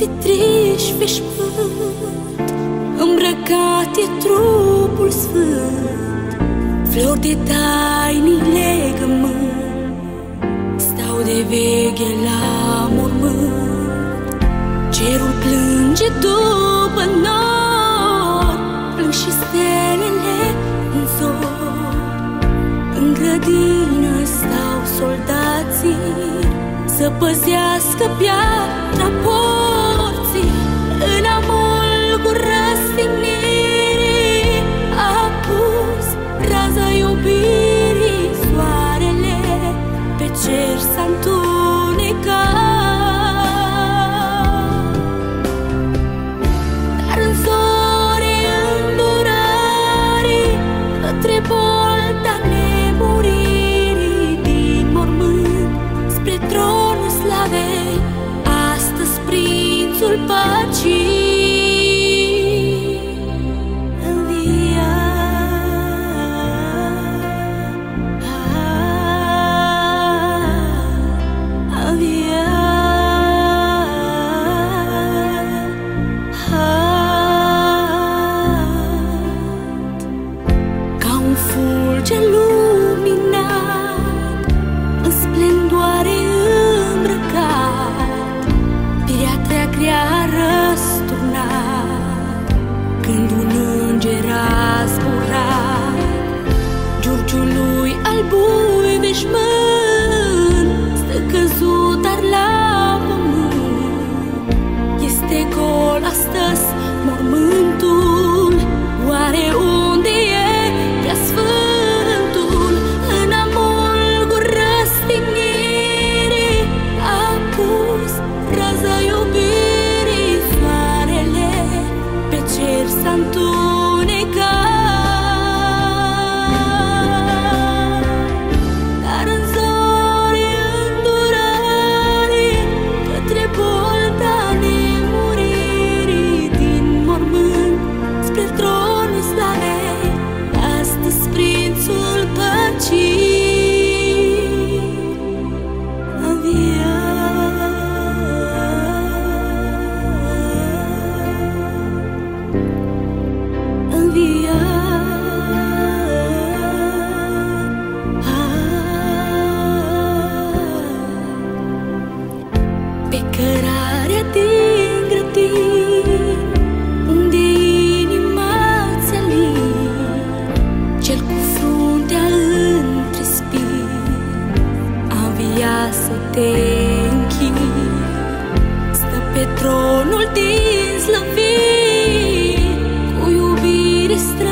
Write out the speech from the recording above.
ți-triști veșmânt Îmbrăcat e trupul sfânt. Flori de tainic legământ Stau de veche la mormânt. Cerul plânge după nor Plâng și stelele în zor. În grădină stau soldații Să păzească piatra port. În amul cu răstignirii A pus raza iubirii Soarele pe cer s-a întunecat. Dar în zori îndurării Către bolta nemuririi Din mormânt spre tronul slavei Astăzi prințul păcii cheese. Te închini Stă pe tronul din slăvit Cu iubire strălucit